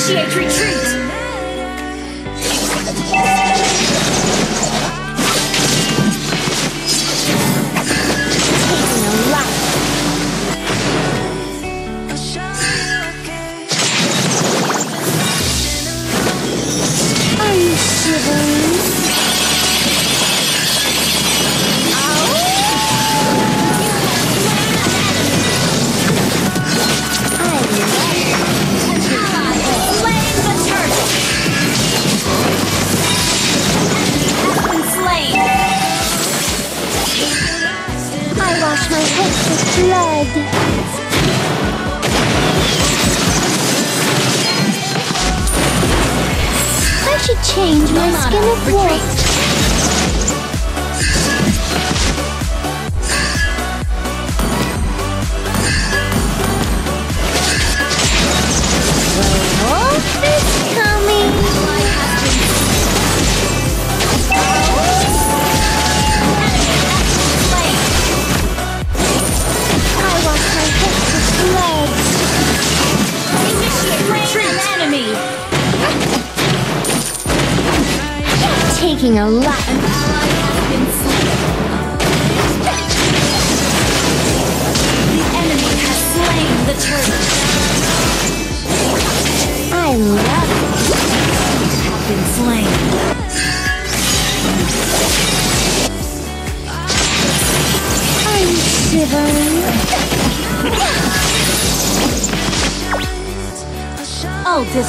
Initiate retreat! I wash my hook with blood. I should change my skin of wolf. Taking a life. Ally has been slain. The enemy has slain the turtle. I love it. Have been slain. I'm shivering. Ult is.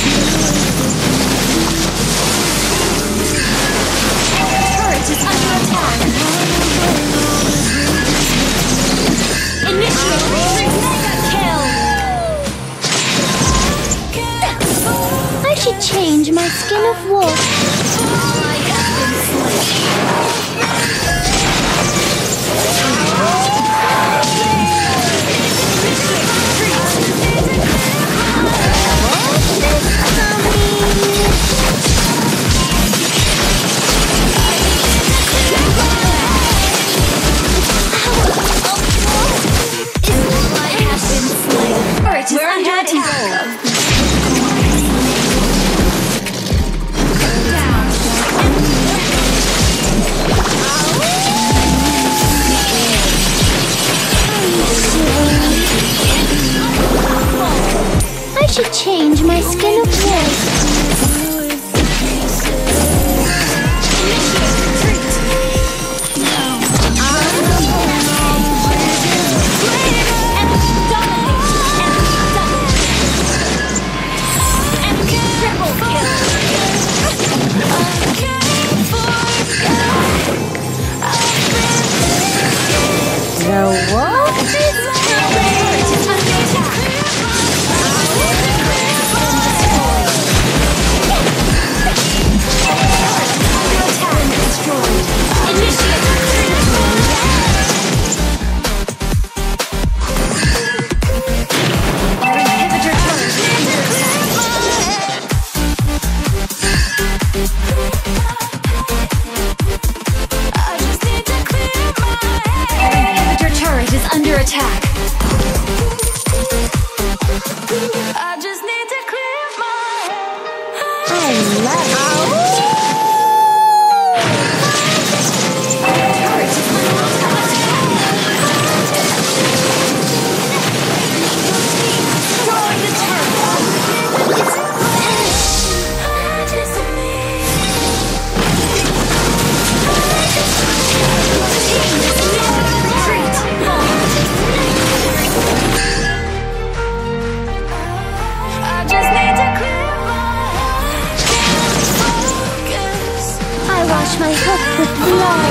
change my skin of wolf. attack. I just need to clear my head. I love love.